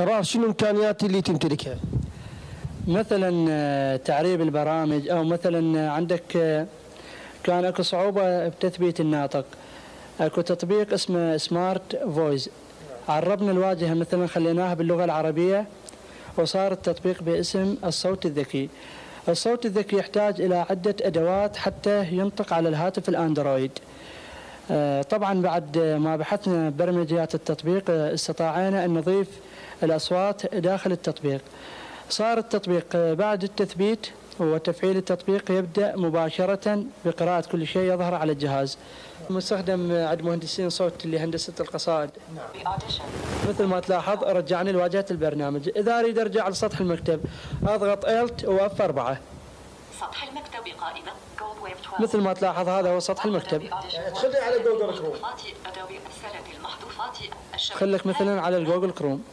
ترى شنو الامكانيات اللي تمتلكها؟ مثلا آه، تعريب البرامج أو مثلا آه، عندك آه، كان أكو صعوبة بتثبيت الناطق. أكو تطبيق اسمه سمارت فويس عربنا الواجهة مثلا خليناها باللغة العربية وصار التطبيق باسم الصوت الذكي. الصوت الذكي يحتاج إلى عدة أدوات حتى ينطق على الهاتف الأندرويد. طبعا بعد ما بحثنا برمجيات التطبيق استطاعنا أن نضيف الأصوات داخل التطبيق. صار التطبيق بعد التثبيت وتفعيل التطبيق يبدأ مباشرة بقراءة كل شيء يظهر على الجهاز. مستخدم عند مهندسين صوت لهندسة القصائد. مثل ما تلاحظ رجعني لواجهة البرنامج. إذا أريد أرجع لسطح المكتب أضغط الت وأف 4 سطح المكتب قائمة GoldWave 12 مثل ما تلاحظ هذا هو سطح المكتب. خلي على جوجل كروم خلك مثلا على الجوجل كروم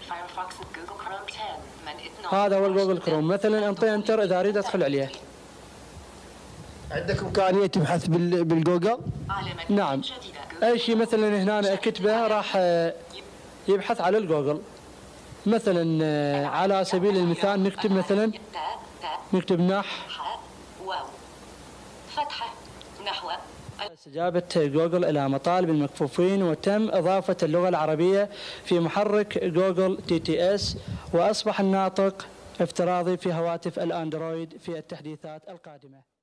فايرفوكس جوجل كروم 10 من 12 هذا هو الجوجل كروم. مثلا أنطي enter إذا أريد أدخل عليه. عندك امكانيه تبحث بال- بالجوجل؟ نعم. أي شيء مثلا هنا أنا أكتبه راح آه، يبحث على الجوجل. مثلا آه، على سبيل المثال نكتب مثلا نكتب نح فتحة. نحو. استجابة جوجل إلى مطالب المكفوفين وتم إضافة اللغة العربية في محرك جوجل TTS وأصبح الناطق افتراضي في هواتف الأندرويد في التحديثات القادمة.